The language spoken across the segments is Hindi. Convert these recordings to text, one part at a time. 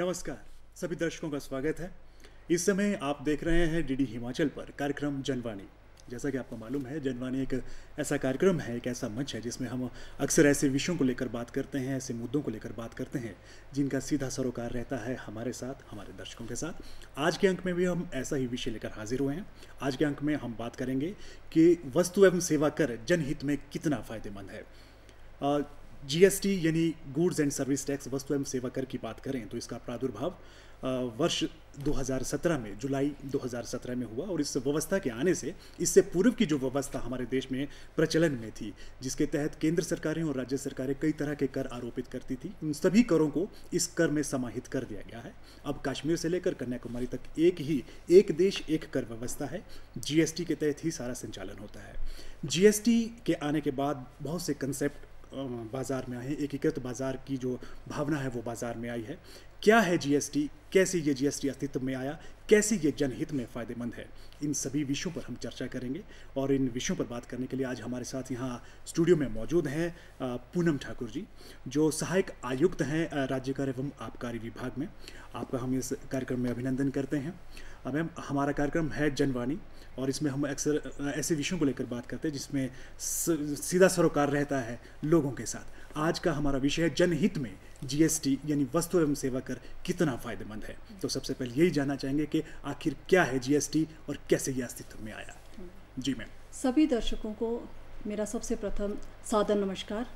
नमस्कार, सभी दर्शकों का स्वागत है। इस समय आप देख रहे हैं डीडी हिमाचल पर कार्यक्रम जनवाणी। जैसा कि आपको मालूम है, जनवाणी एक ऐसा कार्यक्रम है, एक ऐसा मंच है, जिसमें हम अक्सर ऐसे विषयों को लेकर बात करते हैं, ऐसे मुद्दों को लेकर बात करते हैं, जिनका सीधा सरोकार रहता है हमारे साथ, हमारे दर्शकों के साथ। आज के अंक में भी हम ऐसा ही विषय लेकर हाजिर हुए हैं। आज के अंक में हम बात करेंगे कि वस्तु एवं सेवा कर जनहित में कितना फ़ायदेमंद है। जीएसटी यानी गुड्स एंड सर्विस टैक्स वस्तु एवं सेवा कर की बात करें तो इसका प्रादुर्भाव वर्ष 2017 में, जुलाई 2017 में हुआ और इस व्यवस्था के आने से, इससे पूर्व की जो व्यवस्था हमारे देश में प्रचलन में थी, जिसके तहत केंद्र सरकारें और राज्य सरकारें कई तरह के कर आरोपित करती थी, उन सभी करों को इस कर में समाहित कर दिया गया है। अब कश्मीर से लेकर कन्याकुमारी तक एक ही, एक देश, एक कर व्यवस्था है जीएसटी के तहत ही सारा संचालन होता है। जीएसटी के आने के बाद बहुत से कंसेप्ट बाज़ार में आए हैं एकीकृत बाज़ार की जो भावना है वो बाज़ार में आई है। क्या है जीएसटी कैसे ये जीएसटी अस्तित्व में आया, कैसे ये जनहित में फ़ायदेमंद है, इन सभी विषयों पर हम चर्चा करेंगे और इन विषयों पर बात करने के लिए आज हमारे साथ यहाँ स्टूडियो में मौजूद हैं पूनम ठाकुर जी, जो सहायक आयुक्त हैं राज्य कर एवं आबकारी विभाग में। आपका हम इस कार्यक्रम में अभिनंदन करते हैं। मैम, हमारा कार्यक्रम है जनवाणी और इसमें हम अक्सर ऐसे विषयों को लेकर बात करते हैं जिसमें सीधा सरोकार रहता है लोगों के साथ। आज का हमारा विषय है जनहित में जीएसटी यानी वस्तु एवं सेवा कर कितना फ़ायदेमंद है। तो सबसे पहले यही जानना चाहेंगे कि आखिर क्या है जीएसटी और कैसे ये अस्तित्व में आया। जी मैम। सभी दर्शकों को मेरा सबसे प्रथम सादर नमस्कार।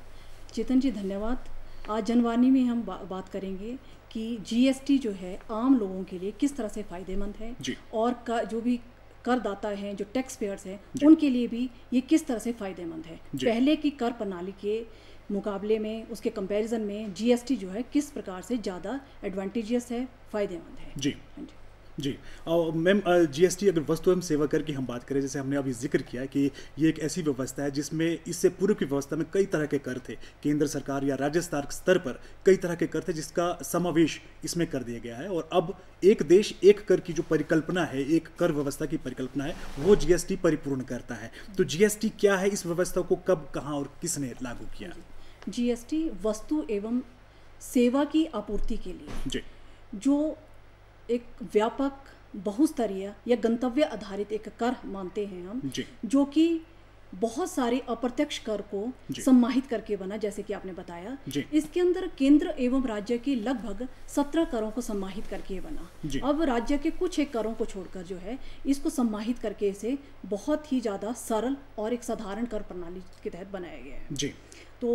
चेतन जी धन्यवाद। आज जनवाणी में हम बा, बात करेंगे कि जीएसटी जो है आम लोगों के लिए किस तरह से फ़ायदेमंद है। और का, जो भी करदाता हैं जो टैक्स पेयर्स हैं उनके लिए भी ये किस तरह से फ़ायदेमंद है। पहले की कर प्रणाली के मुकाबले में उसके कंपैरिजन में जीएसटी जो है किस प्रकार से ज़्यादा एडवांटेजियस है फ़ायदेमंद है? जी। हाँ जी। जी। मैम जीएसटी अगर वस्तु एवं सेवा कर की हम बात करें जैसे हमने अभी ज़िक्र किया कि ये एक ऐसी व्यवस्था है जिसमें इससे पूर्व की व्यवस्था में कई तरह के कर थे। केंद्र सरकार या राज्य स्तर स्तर पर कई तरह के कर थे जिसका समावेश इसमें कर दिया गया है और अब एक देश एक कर की जो परिकल्पना है एक कर व्यवस्था की परिकल्पना है वो जीएसटी परिपूर्ण करता है। तो जीएसटी क्या है इस व्यवस्था को कब कहाँ और किसने लागू किया? जीएसटी वस्तु एवं सेवा की आपूर्ति के लिए। जी। जो एक व्यापक बहुस्तरीय या गंतव्य आधारित एक कर मानते हैं हम जी। कि बहुत सारे अप्रत्यक्ष कर को। सम्माहित करके बना जैसे कि आपने बताया। इसके अंदर केंद्र एवं राज्य के लगभग सत्रह करों को सम्माहित करके बना। अब राज्य के कुछ एक करों को छोड़कर जो है इसको सम्माहित करके इसे बहुत ही ज़्यादा सरल और एक साधारण कर प्रणाली के तहत बनाया गया है। जी। तो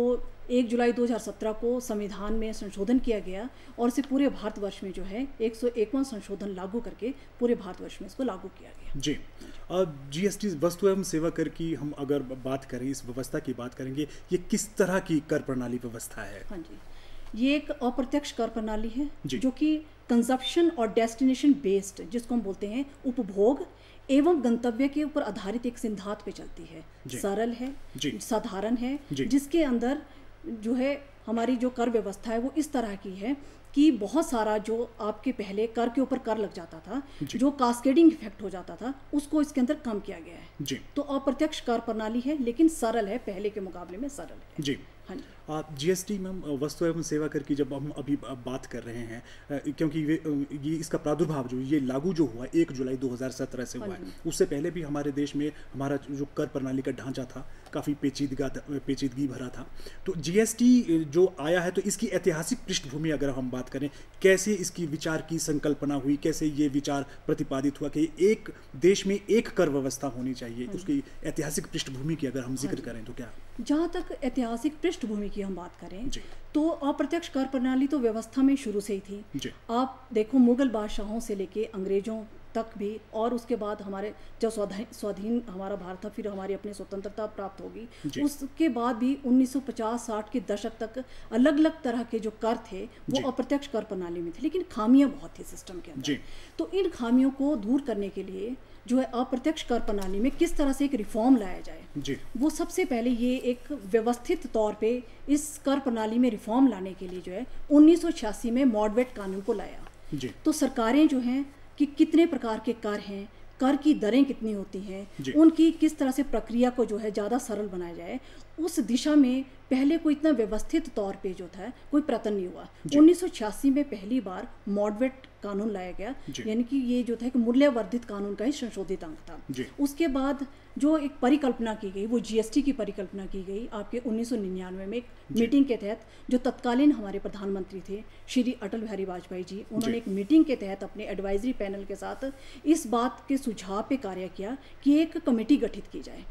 एक जुलाई 2017 को संविधान में संशोधन किया गया और इसे पूरे भारतवर्ष में जो है एक संशोधन लागू करके पूरे भारतवर्ष में इसको लागू किया गया। जी। अब टी वस्तु एवं सेवा कर की हम अगर बात करें इस व्यवस्था की बात करेंगे ये किस तरह की कर प्रणाली व्यवस्था है? हाँ जी। ये एक अप्रत्यक्ष कर प्रणाली है जो। कि कंजप्शन और डेस्टिनेशन बेस्ड जिसको हम बोलते हैं उपभोग एवं गंतव्य के ऊपर आधारित एक सिद्धांत पे चलती है। सरल है साधारण है जिसके अंदर जो है हमारी जो कर व्यवस्था है वो इस तरह की है कि बहुत सारा जो आपके पहले कर के ऊपर कर लग जाता था जो। कास्केडिंग इफ़ेक्ट हो जाता था उसको इसके अंदर कम किया गया है। जी। तो अप्रत्यक्ष कर प्रणाली है लेकिन सरल है पहले के मुकाबले में सरल है। जी। हाँ जी। आप जीएसटी मैम वस्तु एवं सेवा कर की जब हम अभी बात कर रहे हैं क्योंकि ये ये इसका प्रादुर्भाव जो ये लागू जो हुआ एक जुलाई 2017 से हुआ है उससे पहले भी हमारे देश में हमारा जो कर प्रणाली का ढांचा था काफ़ी पेचीदगा पेचीदगी भरा था। तो जीएसटी जो आया है तो इसकी ऐतिहासिक पृष्ठभूमि अगर हम बात करें कैसे इसकी विचार की संकल्पना हुई कैसे ये विचार प्रतिपादित हुआ कि एक देश में एक कर व्यवस्था होनी चाहिए उसकी ऐतिहासिक पृष्ठभूमि की अगर हम ज़िक्र करें तो क्या? जहाँ तक ऐतिहासिक पृष्ठभूमि की हम बात करें तो अप्रत्यक्ष कर प्रणाली तो व्यवस्था में शुरू से ही थी। आप देखो मुगल बादशाहों से लेके अंग्रेज़ों तक भी और उसके बाद हमारे जब स्वाधीन स्वाधीन हमारा भारत था फिर हमारी अपनी स्वतंत्रता प्राप्त होगी। उसके बाद भी 1950-60 के दशक तक अलग अलग तरह के जो कर थे वो अप्रत्यक्ष कर प्रणाली में थे लेकिन खामियाँ बहुत थी सिस्टम के अंदर। तो इन खामियों को दूर करने के लिए जो है अप्रत्यक्ष कर प्रणाली में किस तरह से एक रिफॉर्म लाया जाए। जी। वो सबसे पहले ये एक व्यवस्थित तौर पे इस कर प्रणाली में रिफॉर्म लाने के लिए जो है 1986 में मॉडवेट कानून को लाया। जी। तो सरकारें जो हैं कि कितने प्रकार के कर हैं कर की दरें कितनी होती हैं उनकी किस तरह से प्रक्रिया को जो है ज़्यादा सरल बनाया जाए उस दिशा में पहले कोई इतना व्यवस्थित तौर पे जो था कोई प्रयत्न नहीं हुआ। उन्नीस सौ छियासी में पहली बार मॉडवेट कानून लाया गया यानी कि ये जो था एक मूल्यवर्धित कानून का ही संशोधित अंक था। उसके बाद जो एक परिकल्पना की गई वो जीएसटी की परिकल्पना की गई आपके 1999 में एक मीटिंग के तहत जो तत्कालीन हमारे प्रधानमंत्री थे श्री अटल बिहारी वाजपेयी जी उन्होंने एक मीटिंग के तहत अपने एडवाइजरी पैनल के साथ इस बात के सुझाव पे कार्य किया कि एक कमेटी गठित की जाए।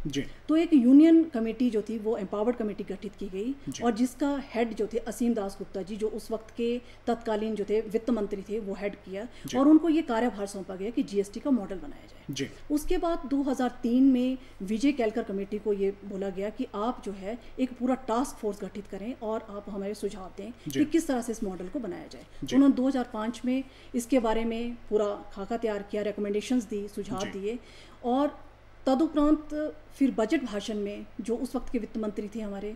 तो एक यूनियन कमेटी जो थी वो एम्पावर्ड कमेटी गठित की। गई और जिसका हेड जो थे असीम दास गुप्ता जी जो उस वक्त के तत्कालीन जो थे वित्त मंत्री थे वो हेड किया और उनको ये कार्यभार सौंपा गया कि जीएसटी का मॉडल बनाया जाए। जी। उसके बाद 2003 में विजय कैलकर कमेटी को ये बोला गया कि आप जो है एक पूरा टास्क फोर्स गठित करें और आप हमारे सुझाव दें कि किस तरह से इस मॉडल को बनाया जाए। उन्होंने 2005 में इसके बारे में पूरा खाका तैयार किया रिकमेंडेशंस दी सुझाव दिए और तदुपरांत फिर बजट भाषण में जो उस वक्त के वित्त मंत्री थे हमारे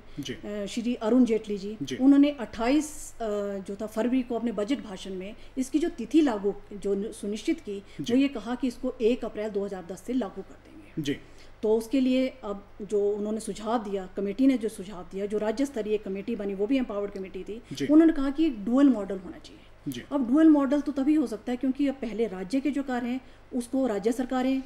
श्री अरुण जेटली जी, जी। उन्होंने 28 जो था फरवरी को अपने बजट भाषण में इसकी जो तिथि लागू जो सुनिश्चित की वो ये कहा कि इसको 1 अप्रैल 2010 से लागू कर देंगे। जी। तो उसके लिए अब जो उन्होंने सुझाव दिया कमेटी ने जो सुझाव दिया जो राज्य स्तरीय कमेटी बनी वो भी एम्पावर्ड कमेटी थी उन्होंने कहा कि डुअल मॉडल होना चाहिए। अब डुअल मॉडल तो तभी हो सकता है क्योंकि अब पहले राज्य के जो कार्य हैं उसको राज्य सरकारें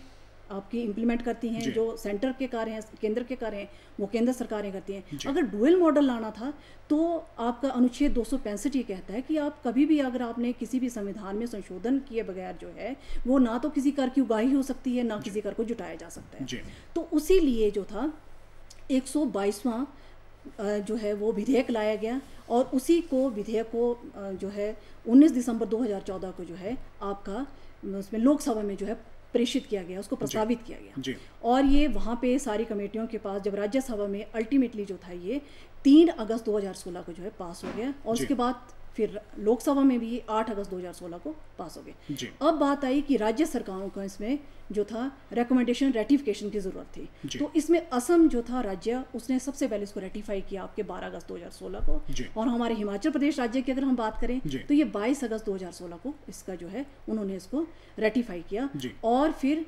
आपकी इम्प्लीमेंट करती हैं जो। सेंटर के कार्य हैं केंद्र के कार्य हैं वो केंद्र सरकारें करती हैं। अगर डुअल मॉडल लाना था तो आपका अनुच्छेद दो सौ पैंसठ ये कहता है कि आप कभी भी अगर आपने किसी भी संविधान में संशोधन किए बगैर जो है वो ना तो किसी कर की उगाही हो सकती है ना किसी कर को जुटाया जा सकता है। तो उसी लिए जो था एक सौ जो है वो विधेयक लाया गया और उसी को विधेयक को जो है 19 दिसंबर 2014 को जो है आपका उसमें लोकसभा में जो है प्रेषित किया गया उसको प्रस्तावित किया गया। जी। और ये वहाँ पे सारी कमेटियों के पास जब राज्यसभा में अल्टीमेटली जो था ये तीन अगस्त 2016 को जो है पास हो गया। और उसके बाद फिर लोकसभा में भी 8 अगस्त 2016 को पास हो गए। अब बात आई कि राज्य सरकारों का इसमें जो था रेकमेंडेशन रेटिफिकेशन की ज़रूरत थी। तो इसमें असम जो था राज्य उसने सबसे पहले इसको रेटिफाई किया आपके 12 अगस्त 2016 को। और हमारे हिमाचल प्रदेश राज्य की अगर हम बात करें तो ये 22 अगस्त 2016 को इसका जो है उन्होंने इसको रेटिफाई किया। और फिर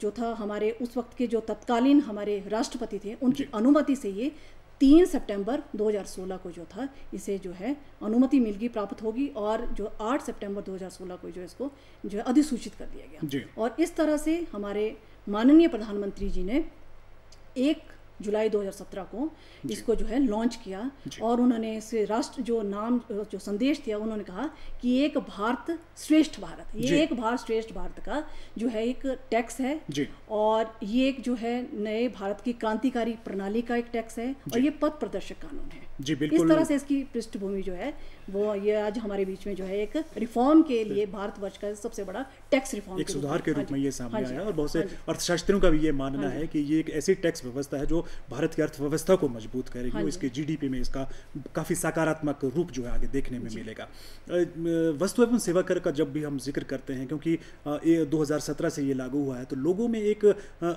जो था हमारे उस वक्त के जो तत्कालीन हमारे राष्ट्रपति थे उनकी अनुमति से ये तीन सितंबर 2016 को जो था इसे जो है अनुमति मिलगी प्राप्त होगी और जो 8 सितंबर 2016 को जो इसको जो है अधिसूचित कर दिया गया। और इस तरह से हमारे माननीय प्रधानमंत्री जी ने एक जुलाई 2017 को इसको जो है लॉन्च किया और उन्होंने इस राष्ट्र जो नाम जो संदेश दिया उन्होंने कहा कि एक भारत श्रेष्ठ भारत ये एक भारत श्रेष्ठ भारत का जो है एक टैक्स है और ये एक जो है नए भारत की क्रांतिकारी प्रणाली का एक टैक्स है और ये पथ प्रदर्शक कानून है। जी बिल्कुल। इस तरह से इसकी पृष्ठभूमि जो है वो ये आज हमारे बीच में जो है एक रिफॉर्म के लिए भारतवर्ष का सबसे बड़ा टैक्स रिफॉर्म एक सुधार के रूप में ये सामने आया और बहुत से अर्थशास्त्रियों का भी ये मानना है कि ये एक ऐसी टैक्स व्यवस्था है जो भारत की अर्थव्यवस्था को मज़बूत करेगी और इसके जीडीपी में इसका काफ़ी सकारात्मक रूप जो है आगे देखने में मिलेगा। वस्तु एवं सेवा कर का जब भी हम ज़िक्र करते हैं क्योंकि दो से ये लागू हुआ है तो लोगों में एक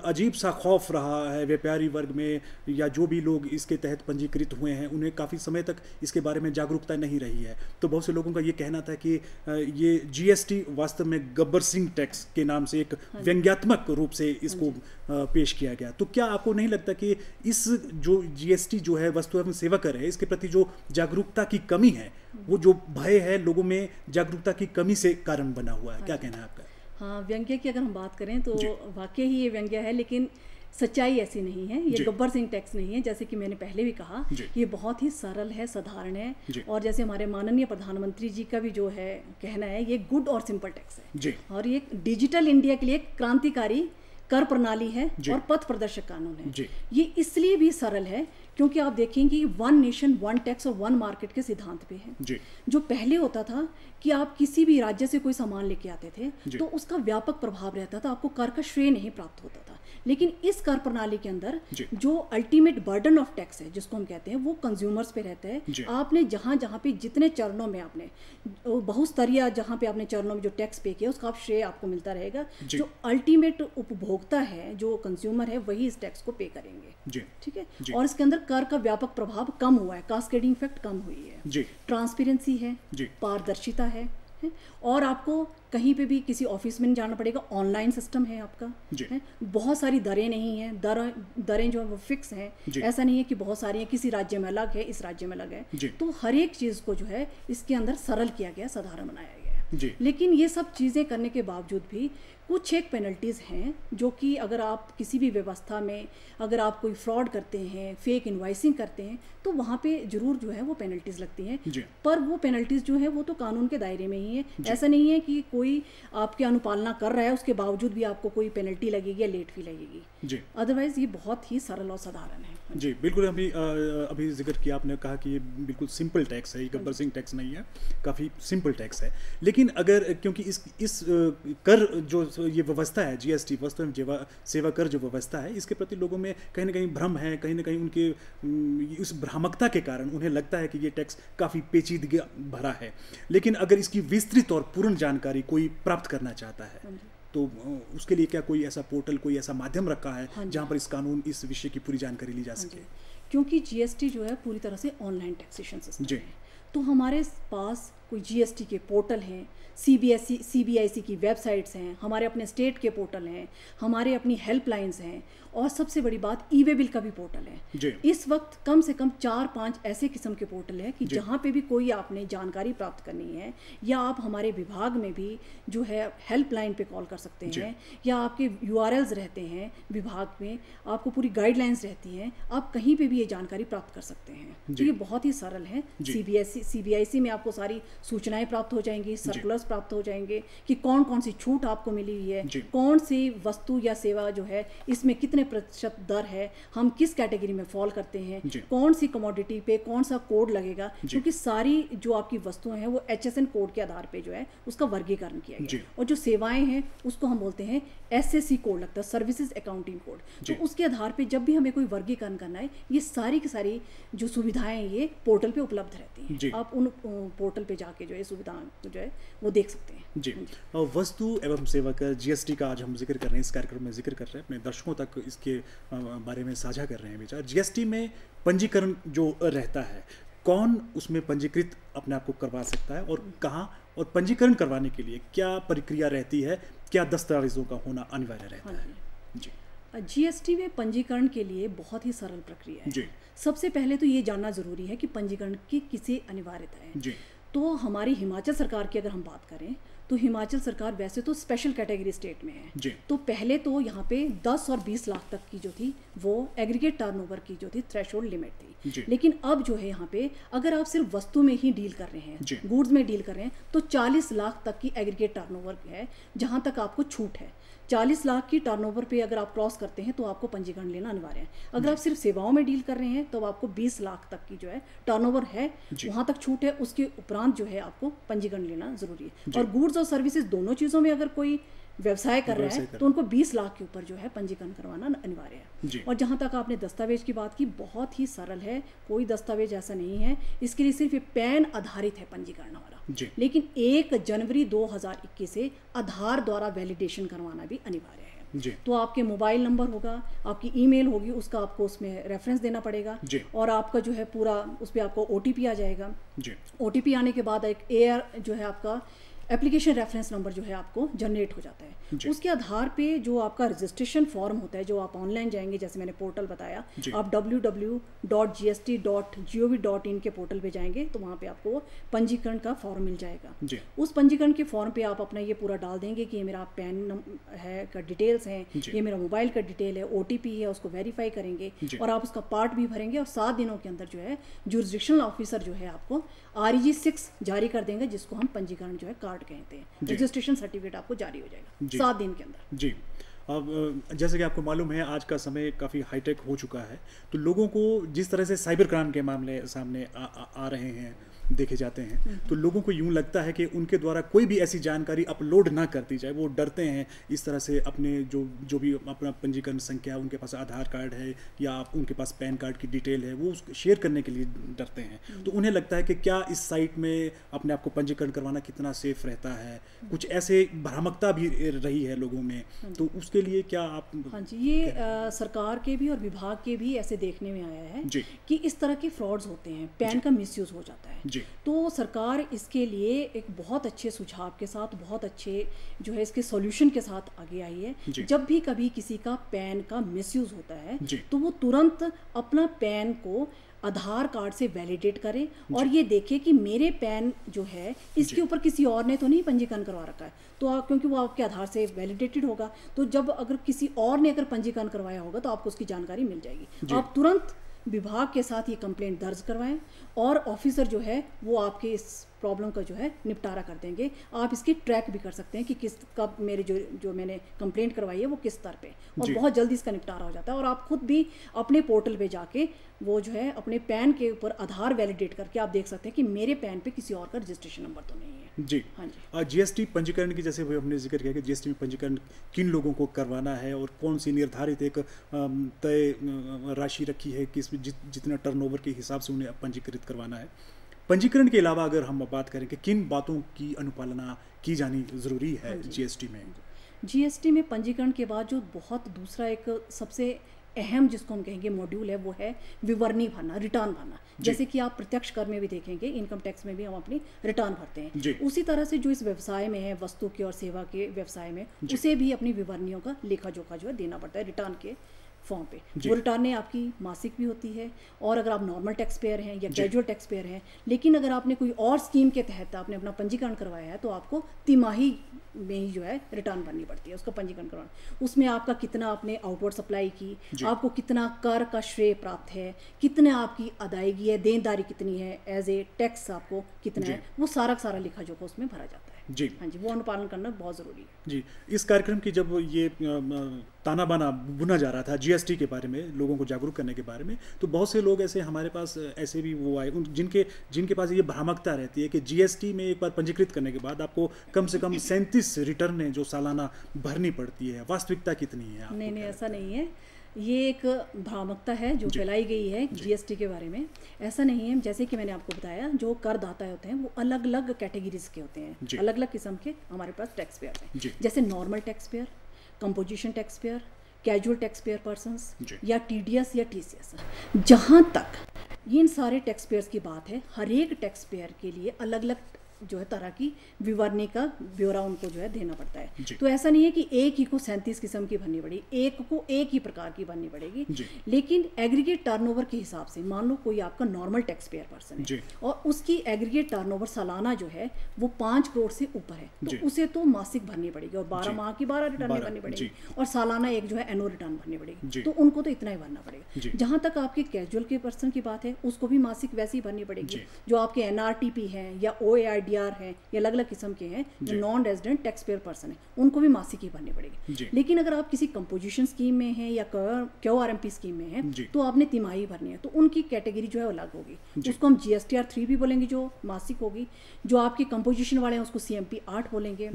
अजीब सा खौफ रहा है व्यापारी वर्ग में या जो भी लोग इसके तहत पंजीकृत हुए हैं उन्हें काफ़ी समय तक इसके बारे में जागरूकता नहीं रही है। तो बहुत से लोगों का ये कहना था कि ये जीएसटी वास्तव में गब्बर सिंह टैक्स के नाम से एक हाँ व्यंग्यात्मक रूप से इसको हाँ पेश किया गया। तो क्या आपको नहीं लगता कि इस जो जीएसटी जो है वस्तु एवं सेवा कर है इसके प्रति जो जागरूकता की कमी है वो जो भय है लोगों में जागरूकता की कमी से कारण बना हुआ है? हाँ क्या कहना है आपका? हाँ व्यंग्य की अगर हम बात करें तो वाकई ही ये व्यंग्य है लेकिन सच्चाई ऐसी नहीं है ये गब्बर सिंह टैक्स नहीं है जैसे कि मैंने पहले भी कहा ये बहुत ही सरल है साधारण है और जैसे हमारे माननीय प्रधानमंत्री जी का भी जो है कहना है ये गुड और सिंपल टैक्स है। और ये डिजिटल इंडिया के लिए क्रांतिकारी कर प्रणाली है और पथ प्रदर्शक कानून है। ये इसलिए भी सरल है क्योंकि आप देखेंगे वन नेशन वन टैक्स और वन मार्केट के सिद्धांत पे है। जो। पहले होता था कि आप किसी भी राज्य से कोई सामान लेके आते थे तो उसका व्यापक प्रभाव रहता था आपको कर का श्रेय नहीं प्राप्त होता था। लेकिन इस कर प्रणाली के अंदर जो। अल्टीमेट बर्डन ऑफ़ टैक्स है जिसको हम कहते हैं वो कंज्यूमर्स पे रहता है। आपने जहाँ जहाँ पे जितने चरणों में आपने बहुस्तरीय जहाँ पे आपने चरणों में जो टैक्स पे किया उसका आप श्रेय आपको मिलता रहेगा। जो। अल्टीमेट उपभोक्ता है जो कंज्यूमर है वही इस टैक्स को पे करेंगे। ठीक है? और इसके अंदर कर का व्यापक प्रभाव कम हुआ है कास्केडिंग इफ़ेक्ट कम हुई है। ट्रांसपेरेंसी है पारदर्शिता है है? और आपको कहीं पे भी किसी ऑफ़िस में नहीं जाना पड़ेगा ऑनलाइन सिस्टम है आपका है? बहुत सारी दरें नहीं हैं दर दरें जो है वो फिक्स हैं। ऐसा नहीं है कि बहुत सारी हैं किसी राज्य में अलग है इस राज्य में अलग है। तो हर एक चीज़ को जो है इसके अंदर सरल किया गया साधारण बनाया गया। जी। लेकिन ये सब चीज़ें करने के बावजूद भी कुछ एक पेनल्टीज़ हैं जो कि अगर आप किसी भी व्यवस्था में अगर आप कोई फ्रॉड करते हैं फेक इन्वाइसिंग करते हैं तो वहाँ पे ज़रूर जो है वो पेनल्टीज़ लगती हैं। पर वो पेनल्टीज़ जो है वो तो कानून के दायरे में ही है। ऐसा नहीं है कि कोई आपकी अनुपालना कर रहा है उसके बावजूद भी आपको कोई पेनल्टी लगेगी या लेट फ़ी लगेगी। जी। अदरवाइज़ ये बहुत ही सरल और साधारण है। जी बिल्कुल अभी अ, अभी ज़िक्र किया आपने कहा कि ये बिल्कुल सिंपल टैक्स है ये गब्बर सिंह टैक्स नहीं है काफ़ी सिंपल टैक्स है। लेकिन अगर क्योंकि इस इस कर जो ये व्यवस्था है जीएसटी वस्तु एवं सेवा कर जो व्यवस्था है इसके प्रति लोगों में कहीं ना कहीं भ्रम है कहीं ना कहीं उनके उस भ्रामकता के कारण उन्हें लगता है कि ये टैक्स काफ़ी पेचीदगी भरा है। लेकिन अगर इसकी विस्तृत और पूर्ण जानकारी कोई प्राप्त करना चाहता है हाँ। तो उसके लिए क्या कोई ऐसा पोर्टल कोई ऐसा माध्यम रखा है हाँ जहाँ पर इस कानून इस विषय की पूरी जानकारी ली जा हाँ सके। क्योंकि जीएसटी जो है पूरी तरह से ऑनलाइन टैक्सेशन सिस्टम जी। है तो हमारे पास कोई जीएसटी के पोर्टल हैं सीबीएसई सीबीआईसी की वेबसाइट्स हैं हमारे अपने स्टेट के पोर्टल हैं हमारे अपनी हेल्पलाइंस हैं और सबसे बड़ी बात ई वे बिल का भी पोर्टल है। इस वक्त कम से कम चार पाँच ऐसे किस्म के पोर्टल हैं कि जहाँ पे भी कोई आपने जानकारी प्राप्त करनी है या आप हमारे विभाग में भी जो है हेल्पलाइन पे कॉल कर सकते हैं या आपके यू रहते हैं विभाग में आपको पूरी गाइडलाइंस रहती हैं आप कहीं पर भी ये जानकारी प्राप्त कर सकते हैं। तो ये बहुत ही सरल है जी। सीबीएसई सीबीआईसी में आपको सारी सूचनाएँ प्राप्त हो जाएँगी सर्कुलर्स प्राप्त हो जाएँगे कि कौन कौन सी छूट आपको मिली हुई है कौन सी वस्तु या सेवा जो है इसमें कितने प्रतिशत दर है हम किस कैटेगरी में फॉल करते हैं कौन सी कमोडिटी पे कौन सा कोड लगेगा। क्योंकि सारी जो आपकी वस्तुएँ हैं वो एचएसएन कोड के आधार पर जो है उसका वर्गीकरण किया। गया और जो सेवाएँ हैं उसको हम बोलते हैं एसएससी कोड लगता है सर्विसेज़ अकाउंटिंग कोड तो उसके आधार पर जब भी हमें कोई वर्गीकरण करना है ये सारी की सारी जो सुविधाएँ ये पोर्टल पे उपलब्ध रहती हैं। आप उन पोर्टल पे जाके जो है सुविधाएँ जो है वो देख सकते हैं। जी। हाँ जी। वस्तु एवं सेवा कर जीएसटी का आज हम ज़िक्र कर रहे हैं इस कार्यक्रम में ज़िक्र कर रहे हैं अपने दर्शकों तक इसके बारे में साझा कर रहे हैं विचार। जीएसटी में पंजीकरण जो रहता है कौन उसमें पंजीकृत अपने आप को करवा सकता है और कहाँ और पंजीकरण करवाने के लिए क्या प्रक्रिया रहती है क्या दस्तावेजों का होना अनिवार्य रहता हाँ है? जी। जीएसटी में पंजीकरण के लिए बहुत ही सरल प्रक्रिया है। जी। सबसे पहले तो ये जानना ज़रूरी है कि पंजीकरण की किसी अनिवार्यता है। जी। तो हमारी हिमाचल सरकार की अगर हम बात करें तो हिमाचल सरकार वैसे तो स्पेशल कैटेगरी स्टेट में है। तो पहले तो यहाँ पे 10 और 20 लाख तक की जो थी वो एग्रीगेट टर्नओवर की जो थी थ्रेशोल्ड लिमिट थी। लेकिन अब जो है यहाँ पे अगर आप सिर्फ़ वस्तु में ही डील कर रहे हैं गुड्स में डील कर रहे हैं तो 40 लाख तक की एग्रीगेट टर्नओवर है जहाँ तक आपको छूट है। 40 लाख की टर्नओवर पे अगर आप क्रॉस करते हैं तो आपको पंजीकरण लेना अनिवार्य है। अगर आप सिर्फ़ सेवाओं में डील कर रहे हैं तो आपको 20 लाख तक की जो है टर्नओवर है वहाँ तक छूट है उसके उपरांत जो है आपको पंजीकरण लेना ज़रूरी है। और गुड्स और सर्विसेज़ दोनों चीज़ों में अगर कोई व्यवसाय कर रहा है तो उनको 20 लाख के ऊपर जो है पंजीकरण करवाना अनिवार्य है। और जहाँ तक आपने दस्तावेज़ की बात की बहुत ही सरल है कोई दस्तावेज़ ऐसा नहीं है। इसके लिए सिर्फ़ ये पैन आधारित है पंजीकरण हमारा। जी। लेकिन एक जनवरी 2021 से आधार द्वारा वैलिडेशन करवाना भी अनिवार्य है। तो आपके मोबाइल नंबर होगा आपकी ईमेल होगी उसका आपको उसमें रेफरेंस देना पड़ेगा। और आपका जो है पूरा उस पर आपको ओटीपी आ जाएगा। ओ आने के बाद एक एयर जो है आपका एप्लीकेशन रेफरेंस नंबर जो है आपको जनरेट हो जाता है। उसके आधार पे जो आपका रजिस्ट्रेशन फॉर्म होता है जो आप ऑनलाइन जाएँगे जैसे मैंने पोर्टल बताया। आप www.gst.gov.in के पोर्टल पे जाएँगे तो वहाँ पे आपको पंजीकरण का फॉर्म मिल जाएगा। उस पंजीकरण के फॉर्म पे आप अपना ये पूरा डाल देंगे कि ये मेरा पैन है का डिटेल्स हैं। ये मेरा मोबाइल का डिटेल है ओटीपी है उसको वेरीफाई करेंगे और आप उसका पार्ट भी भरेंगे और सात दिनों के अंदर जो है जुरिस्डिक्शनल ऑफिसर जो है आपको आर जी सिक्स जारी कर देंगे जिसको हम पंजीकरण जो है कार्ड कहते हैं। रजिस्ट्रेशन सर्टिफिकेट आपको जारी हो जाएगा सात दिन के अंदर। जी। अब जैसे कि आपको मालूम है आज का समय काफ़ी हाईटेक हो चुका है। तो लोगों को जिस तरह से साइबर क्राइम के मामले सामने आ, आ, आ रहे हैं देखे जाते हैं। तो लोगों को यूँ लगता है कि उनके द्वारा कोई भी ऐसी जानकारी अपलोड ना कर दी जाए वो डरते हैं इस तरह से अपने जो जो भी अपना पंजीकरण संख्या उनके पास आधार कार्ड है या उनके पास पैन कार्ड की डिटेल है वो शेयर करने के लिए डरते हैं। तो उन्हें लगता है कि क्या इस साइट में अपने आप को पंजीकरण करवाना कितना सेफ़ रहता है? कुछ ऐसे भ्रामकता भी रही है लोगों में। तो उसके लिए क्या आप हाँ जी ये सरकार के भी और विभाग के भी ऐसे देखने में आया है कि इस तरह के फ्रॉड्स होते हैं पैन का मिसयूज हो जाता है। जी। तो सरकार इसके लिए एक बहुत अच्छे सुझाव के साथ बहुत अच्छे जो है इसके सॉल्यूशन के साथ आगे आई है। जब भी कभी किसी का पैन का मिसयूज होता है तो वो तुरंत अपना पैन को आधार कार्ड से वैलिडेट करें और ये देखें कि मेरे पैन जो है इसके ऊपर किसी और ने तो नहीं पंजीकरण करवा रखा है। तो आप क्योंकि वो आपके आधार से वैलिडेटेड होगा तो जब अगर किसी और ने अगर पंजीकरण करवाया होगा तो आपको उसकी जानकारी मिल जाएगी। आप तुरंत विभाग के साथ ये कंप्लेंट दर्ज करवाएँ और ऑफिसर जो है वो आपके इस प्रॉब्लम का जो है निपटारा कर देंगे। आप इसकी ट्रैक भी कर सकते हैं कि किस कब मेरे जो जो मैंने कंप्लेंट करवाई है वो किस स्तर पे। और बहुत जल्दी इसका निपटारा हो जाता है और आप खुद भी अपने पोर्टल पे जाके वो जो है अपने पैन के ऊपर आधार वैलिडेट करके आप देख सकते हैं कि मेरे पैन पे किसी और का रजिस्ट्रेशन नंबर तो नहीं है। जी। हाँ जी। जीएसटी पंजीकरण की जैसे हमने ज़िक्र किया कि जीएसटी में पंजीकरण किन लोगों को करवाना है और कौन सी निर्धारित एक तय राशि रखी है कि इसमें जितना टर्नओवर के हिसाब से उन्हें पंजीकृत करवाना है। पंजीकरण के अलावा अगर हम बात करें कि किन बातों की अनुपालना की जानी ज़रूरी है जीएसटी हाँ में? जीएसटी में पंजीकरण के बाद जो बहुत दूसरा एक सबसे अहम जिसको हम कहेंगे मॉड्यूल है वो है विवरणी भरना रिटर्न भरना। जैसे कि आप प्रत्यक्ष कर में भी देखेंगे इनकम टैक्स में भी हम अपनी रिटर्न भरते हैं। उसी तरह से जो इस व्यवसाय में है वस्तु के और सेवा के व्यवसाय में उसे भी अपनी विवरणियों का लेखा जोखा जो है देना पड़ता है रिटर्न के फॉर्म पे। वो रिटर्न आपकी मासिक भी होती है और अगर आप नॉर्मल टैक्स पेयर हैं या ग्रेजुअल टैक्स पेयर हैं लेकिन अगर आपने कोई और स्कीम के तहत आपने अपना पंजीकरण करवाया है तो आपको तिमाही में ही जो है रिटर्न भरनी पड़ती है उसका पंजीकरण करवाना। उसमें आपका कितना आपने आउटवर्ड सप्लाई की आपको कितना कर का श्रेय प्राप्त है कितने आपकी अदायगी है देनदारी कितनी है एज ए टैक्स आपको कितना है वो सारा सारा लिखा जो उसमें भरा जाता है। जी। हाँ जी वो अनुपालन करना बहुत ज़रूरी है। जी इस कार्यक्रम की जब ये ताना बाना बुना जा रहा था जीएसटी के बारे में लोगों को जागरूक करने के बारे में तो बहुत से लोग ऐसे हमारे पास ऐसे भी वो आए उन जिनके जिनके पास ये भ्रामकता रहती है कि जीएसटी में एक बार पंजीकृत करने के बाद आपको कम से कम सैंतीस रिटर्न जो सालाना भरनी पड़ती है वास्तविकता कितनी है नहीं नहीं ऐसा नहीं है। ये एक भ्रामकता है जो फैलाई गई है जीएसटी के बारे में। ऐसा नहीं है जैसे कि मैंने आपको बताया जो करदाता होते हैं वो अलग अलग कैटेगरीज के होते हैं। अलग अलग किस्म के हमारे पास टैक्स पेयर हैं जैसे normal tax payer composition tax payer casual tax payer person या टीडीएस या TCS जहाँ तक इन सारे टैक्स पेयर्स की बात है हर एक टैक्स पेयर के लिए अलग अलग जो है तरह की विवरणी का ब्यौरा उनको जो है देना पड़ता है। तो ऐसा नहीं है कि एक ही को सैंतीस किस्म की भरनी पड़ेगी एक को एक ही प्रकार की भरनी पड़ेगी। लेकिन एग्रीगेट टर्नओवर के हिसाब से मान लो कोई आपका नॉर्मल टैक्स पेयर पर्सन है और उसकी एग्रीगेट टर्नओवर सालाना जो है वो पाँच करोड़ से ऊपर है। तो उसे तो मासिक भरनी पड़ेगी और बारह माह की बारह रिटर्न भरनी पड़ेगी और सालाना एक जो है एनो रिटर्न भरनी पड़ेगी। तो उनको तो इतना ही भरना पड़ेगा। जहाँ तक आपके कैजुअल के पर्सन की बात है उसको भी मासिक वैसी भरनी पड़ेगी जो। आपके एनआरटीपी है या ओ आर हैं या अलग अलग किस्म के हैं जो। Non resident tax payer person है उनको भी मासिक ही भरनी पड़ेगी। लेकिन अगर आप किसी कंपोजिशन स्कीम में हैं या क्यू आर स्कीम में हैं तो आपने तिमाही भरनी है तो उनकी कैटेगरी जो है अलग होगी। उसको हम G S T R three भी बोलेंगे जो मासिक होगी जो आपके कंपोजिशन वाले हैं उसको सी एम पी आठ बोलेंगे।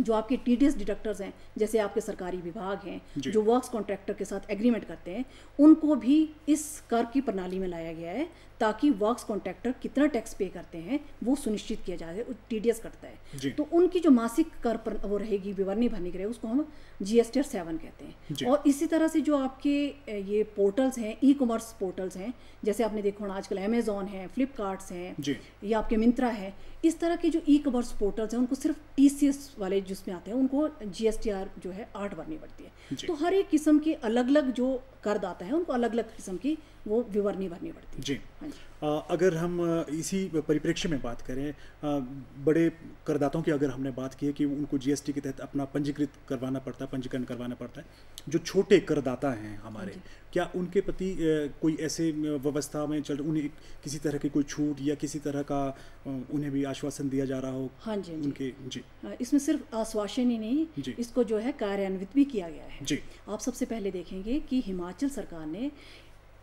जो आपके टी डिडक्टर्स हैं जैसे आपके सरकारी विभाग हैं जो। वर्क्स कॉन्ट्रैक्टर के साथ एग्रीमेंट करते हैं उनको भी इस कर की प्रणाली में लाया गया है ताकि वर्क्स कॉन्ट्रैक्टर कितना टैक्स पे करते हैं वो सुनिश्चित किया जाए टी डी करता है। तो उनकी जो मासिक कर पर वो रहेगी विवरणी भरने की रहेगी उसको हम G S T R seven कहते हैं। और इसी तरह से जो आपके ये पोर्टल्स हैं ई कॉमर्स पोर्टल्स हैं जैसे आपने देखो ना आजकल अमेजोन है फ्लिपकार्ट्स हैं या आपके मिंत्रा है इस तरह के जो ई कॉमर्स पोर्टल्स हैं उनको सिर्फ़ टीसीएस वाले जिसमें आते हैं उनको जी जो है आठ भरनी पड़ती है। तो हर एक किस्म के अलग अलग जो करदाता है उनको अलग अलग किस्म की वो विवरणी भरनी पड़ती है। जी। हाँ आ, अगर हम इसी परिप्रेक्ष्य में बात करें आ, बड़े करदाताओं की अगर हमने बात की है कि उनको जीएसटी के तहत अपना पंजीकृत करवाना पड़ता है पंजीकरण करवाना पड़ता है जो छोटे करदाता हैं हमारे हाँ क्या उनके प्रति कोई ऐसे व्यवस्था में चल उन्हें किसी तरह की कोई छूट या किसी तरह का उन्हें भी आश्वासन दिया जा रहा हो? हाँ जी उनके जी। इसमें सिर्फ़ आश्वासन ही नहीं इसको जो है कार्यान्वित भी किया गया है। जी। आप सबसे पहले देखेंगे कि हिमाचल सरकार ने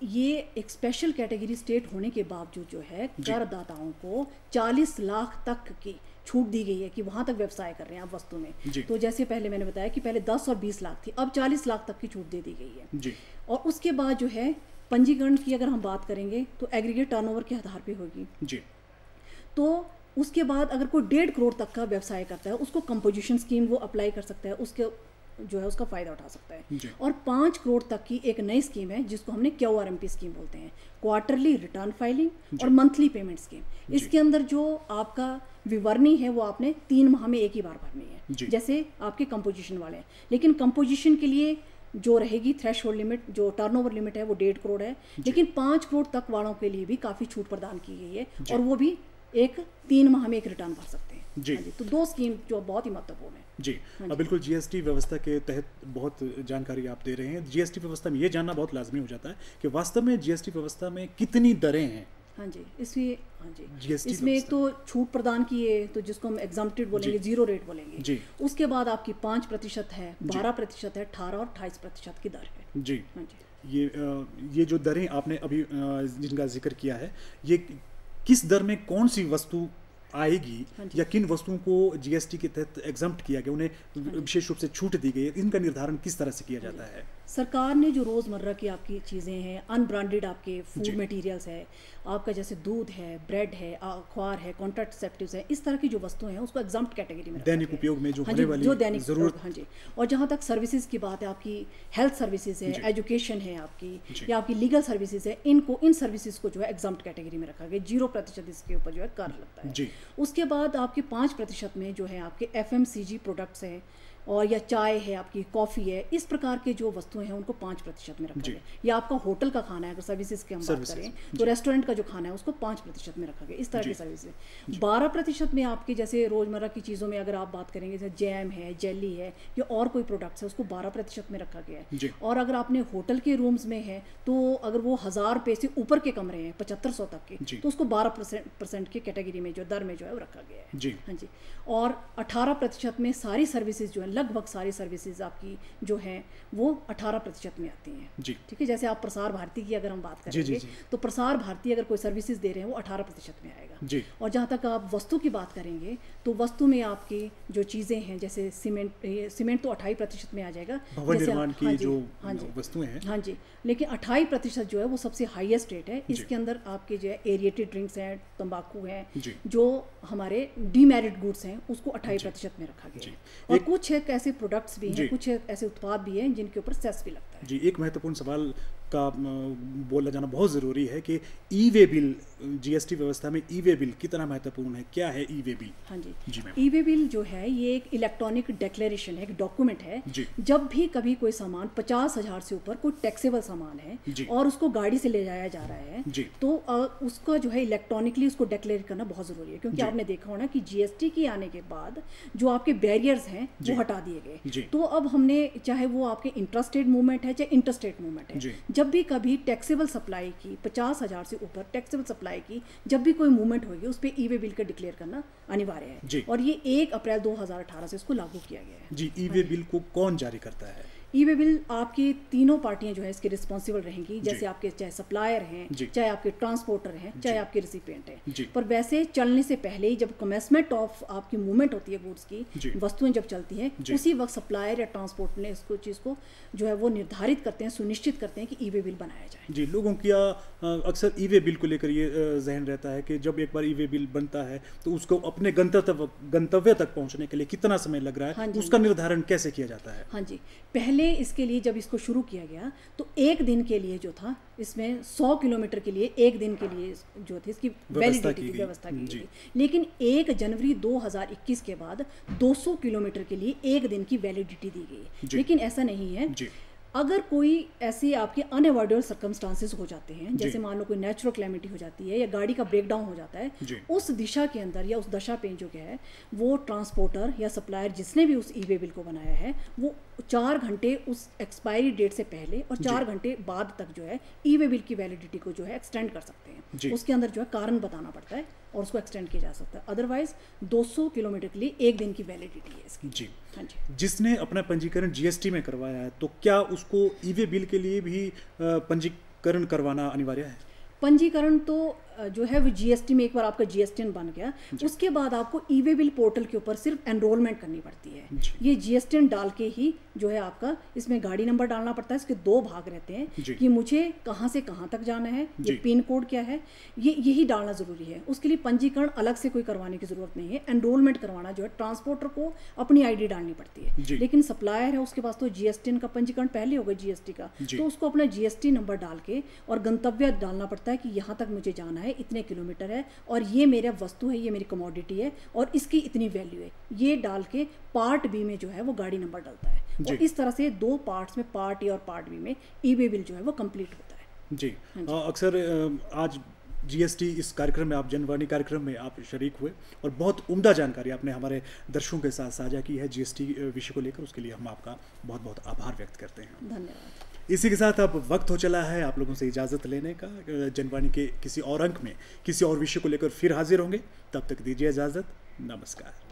ये एक स्पेशल कैटेगरी स्टेट होने के बावजूद जो है करदाताओं को 40 लाख तक की छूट दी गई है कि वहाँ तक व्यवसाय कर रहे हैं आप वस्तु में। तो जैसे पहले मैंने बताया कि पहले 10 और 20 लाख थी अब 40 लाख तक की छूट दे दी गई है। जी। और उसके बाद जो है पंजीकरण की अगर हम बात करेंगे तो एग्रीगेट टर्नओवर के आधार पर होगी। जी। तो उसके बाद अगर कोई डेढ़ करोड़ तक का व्यवसाय करता है उसको कंपोजिशन स्कीम वो अप्लाई कर सकता है उसके जो है उसका फ़ायदा उठा सकता है। और पाँच करोड़ तक की एक नई स्कीम है जिसको हमने Q R M P scheme बोलते हैं? क्वार्टरली रिटर्न फाइलिंग और मंथली पेमेंट स्कीम। इसके अंदर जो आपका विवरणी है वो आपने तीन माह में एक ही बार भरनी है। जैसे आपके कंपोजिशन वाले हैं। लेकिन कंपोजिशन के लिए जो रहेगी थ्रेश होल्ड लिमिट जो टर्नओवर लिमिट है वो डेढ़ करोड़ है। लेकिन पाँच करोड़ तक वालों के लिए भी काफ़ी छूट प्रदान की गई है और वो भी एक तीन माह में एक रिटर्न भर सकते हैं। जी। हाँ तो दो स्कीम जो बहुत ही महत्वपूर्ण है। जी अब बिल्कुल जीएसटी व्यवस्था के तहत बहुत जानकारी आप दे रहे हैं। जीएसटी व्यवस्था में ये जानना बहुत लाजमी हो जाता है कि वास्तव में जीएसटी व्यवस्था में कितनी दरें हैं। हाँ जी इसमें हाँ जी GST इसमें एक तो छूट प्रदान की है तो जिसको हम एग्जाम्प्टेड बोलेंगे ज़ीरो रेट बोलेंगे। जी। उसके बाद आपकी पाँच प्रतिशत है बारह प्रतिशत है अठारह और अट्ठाईस प्रतिशत की दर है। जी। हाँ जी। ये ये जो दरें आपने अभी जिनका ज़िक्र किया है ये किस दर में कौन सी वस्तु आएगी हाँ या किन वस्तुओं को जीएसटी के तहत एग्ज़ाम किया गया उन्हें विशेष रूप से छूट दी गई है इनका निर्धारण किस तरह से किया जाता है? सरकार ने जो रोज़मर्रा की आपकी चीज़ें हैं अनब्रांडेड आपके फ़ूड। मटेरियल्स है आपका जैसे दूध है ब्रेड है अखबार है कॉन्ट्रासेप्टिव्स है इस तरह की जो वस्तुएँ हैं उसको एग्ज़ाम कैटेगरी में दैनिक उपयोग में जो हाँ होने वाली जो दैनिक ज़रूरत हाँ जी। और जहाँ तक सर्विसेज़ की बात है आपकी हेल्थ सर्विसेज़ है एजुकेशन है आपकी या आपकी लीगल सर्विसेज़ है इनको इन सर्विसेज़ को जो है एग्ज़ाम कैटेगरी में रखा गया ज़ीरो प्रतिशत इसके ऊपर जो है कर लगता है। उसके बाद आपके पाँच प्रतिशत में जो है आपके एफएमसीजी प्रोडक्ट्स हैं और या चाय है आपकी कॉफ़ी है इस प्रकार के जो वस्तुएँ हैं उनको पाँच प्रतिशत में रखा गया। या आपका होटल का खाना है अगर सर्विसेज़ की हम बात करें तो रेस्टोरेंट का जो खाना है उसको पाँच प्रतिशत में रखा गया इस तरह की सर्विसेज़ बारह प्रतिशत में आपके जैसे रोज़मर्रा की चीज़ों में अगर आप बात करेंगे जैसे जैम है जेली है या और कोई प्रोडक्ट्स है उसको बारह प्रतिशत में रखा गया है। और अगर आपने होटल के रूम्स में है तो अगर वो हज़ार रुपये से ऊपर के कमरे हैं पचहत्तर सौ तक के तो उसको बारह परसेंट की कैटेगरी में जो दर में जो है वो रखा गया है। हाँ जी। और 18 प्रतिशत में सारी सर्विसेज़ जो है लगभग सारी सर्विसेज़ आपकी जो है वो 18 प्रतिशत में आती हैं। जी। ठीक है जैसे आप प्रसार भारती की अगर हम बात जी, करेंगे जी, जी। तो प्रसार भारती अगर कोई सर्विसेज़ दे रहे हैं वो 18 प्रतिशत में आएगा। जी। और जहाँ तक आप वस्तु की बात करेंगे तो वस्तु में आपकी जो चीज़ें हैं जैसे सीमेंट सीमेंट तो अट्ठाई प्रतिशत में आ जाएगा। भवन जैसे निर्माण की हाँ जी, जो हाँ जी। वस्तुएँ हैं। हाँ जी लेकिन अट्ठाई प्रतिशत जो है वो सबसे हाईएस्ट रेट है। इसके अंदर आपके जो है एरिएटेड ड्रिंक्स हैं तंबाकू हैं जो। हमारे डीमेरिट गुड्स हैं उसको अट्ठाई प्रतिशत में रखा गया है। और कुछ एक ऐसे प्रोडक्ट्स भी हैं कुछ ऐसे उत्पाद भी हैं जिनके ऊपर सेस भी लगता है। जी एक महत्वपूर्ण सवाल का बोला जाना बहुत ज़रूरी है कि ई वे बिल जीएसटी व्यवस्था में ई वे बिल कितना महत्वपूर्ण है? क्या है ई वे बिल? हाँ जी। जी मैम। ई वे बिल जो है ये एक इलेक्ट्रॉनिक डिक्लेरेशन है एक डॉक्यूमेंट है। जी। जब भी कभी कोई सामान पचास हज़ार से ऊपर कोई टैक्सेबल सामान जी। है और उसको गाड़ी से ले जाया जा रहा है जी। तो उसका जो है इलेक्ट्रॉनिकली उसको डिक्लेयर करना बहुत ज़रूरी है। क्योंकि जी। आपने देखा होना कि जीएसटी के आने के बाद जो आपके बैरियर्स हैं वो हटा दिए गए। तो अब हमने चाहे वो आपके इंटरेस्टेड मूवमेंट है चाहे इंटरस्टेट मूवमेंट है। जब भी कभी टैक्सेबल सप्लाई की पचास हज़ार से ऊपर टैक्सेबल सप्लाई की जब भी कोई मूवमेंट होगी उस पर ई वे बिल का डिक्लेयर करना अनिवार्य है। और ये एक अप्रैल दो हज़ार अठारह से इसको लागू किया गया है। जी ई वे बिल को कौन जारी करता है? ई वे बिल आपकी तीनों पार्टियाँ जो है इसके रिस्पॉन्सिबल रहेंगी जैसे आपके चाहे सप्लायर हैं चाहे आपके ट्रांसपोर्टर हैं चाहे आपके रिसिपिएंट जी। हैं पर वैसे चलने से पहले ही जब कमेसमेंट ऑफ़ आपकी मूवमेंट होती है गुड्स की वस्तुएँ जब चलती हैं उसी वक्त सप्लायर या ट्रांसपोर्ट ने इसको चीज़ को जो है वो निर्धारित करते हैं सुनिश्चित करते हैं कि ई वे बिल बनाया जाए। जी लोगों की अक्सर ई वे बिल को लेकर ये जहन रहता है कि जब एक बार ई वे बिल बनता है तो उसको अपने गंतव्य गंतव्य तक पहुँचने के लिए कितना समय लग रहा हाँ है उसका निर्धारण कैसे किया जाता है? हाँ जी पहले इसके लिए जब इसको शुरू किया गया तो एक दिन के लिए जो था इसमें 100 किलोमीटर के लिए एक दिन के लिए जो थी इसकी वैलिडिटी की व्यवस्था की गई। लेकिन 1 जनवरी 2021 के बाद 200 किलोमीटर के लिए एक दिन की वैलिडिटी दी गई। लेकिन ऐसा नहीं है। अगर कोई ऐसे आपके अनएवॉइडेबल सर्कमस्टांसेस हो जाते हैं जैसे मान लो कोई नेचुरल क्लैमिटी हो जाती है या गाड़ी का ब्रेकडाउन हो जाता है उस दिशा के अंदर या उस दशा पे जो क्या है वो ट्रांसपोर्टर या सप्लायर जिसने भी उस ई वे बिल को बनाया है वो चार घंटे उस एक्सपायरी डेट से पहले और चार घंटे बाद तक जो है ई वे बिल की वैलिडिटी को जो है एक्सटेंड कर सकते हैं। उसके अंदर जो है कारण बताना पड़ता है और उसको एक्सटेंड किया जा सकता है। अदरवाइज़ 200 किलोमीटर के लिए एक दिन की वैलिडिटी है इसकी। जी। हाँ जी। जिसने अपना पंजीकरण जीएसटी में करवाया है तो क्या उसको ई वे बिल के लिए भी पंजीकरण करवाना अनिवार्य है? पंजीकरण तो जो है वो जीएसटी में एक बार आपका जीएसटी बन गया। उसके बाद आपको ई वे बिल पोर्टल के ऊपर सिर्फ़ एनरोलमेंट करनी पड़ती है। ये जीएसटी डाल के ही जो है आपका इसमें गाड़ी नंबर डालना पड़ता है। इसके दो भाग रहते हैं। कि मुझे कहाँ से कहाँ तक जाना है ये पिन कोड क्या है ये यही डालना ज़रूरी है। उसके लिए पंजीकरण अलग से कोई करवाने की ज़रूरत नहीं है। एनरोलमेंट करवाना जो है ट्रांसपोर्टर को अपनी आईडी डालनी पड़ती है। लेकिन सप्लायर है उसके पास तो जीएसटी का पंजीकरण पहले होगा जीएसटी का। तो उसको अपना जीएसटी नंबर डाल के और गंतव्य डालना पड़ता है कि यहाँ तक मुझे जाना है। इतने किलोमीटर है और ये मेरा वस्तु है ये मेरी कमोडिटी है और इसकी इतनी वैल्यू है। ये डाल के पार्ट बी में जो है वो गाड़ी नंबर डलता है। और इस तरह से दो पार्ट्स में पार्ट ए और पार्ट बी में ई वे बिल जो है वो कंप्लीट होता है। जी। अक्सर आज जीएसटी इस कार्यक्रम में आप जनवाणी कार्यक्रम में आप शरीक हुए और बहुत उम्दा जानकारी आपने हमारे दर्शकों के साथ साझा की है जीएसटी विषय को लेकर। उसके लिए हम आपका बहुत बहुत आभार व्यक्त करते हैं। धन्यवाद। इसी के साथ अब वक्त हो चला है आप लोगों से इजाज़त लेने का। जनवाणी के किसी और अंक में, किसी और विषय को लेकर फिर हाजिर होंगे। तब तक दीजिए इजाज़त। नमस्कार।